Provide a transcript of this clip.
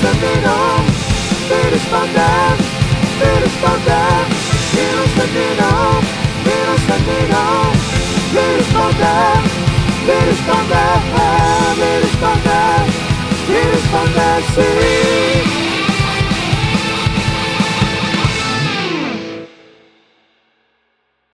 Sunday, they respond Eres poder, eres poder, sí.